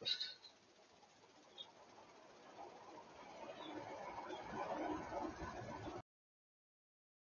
first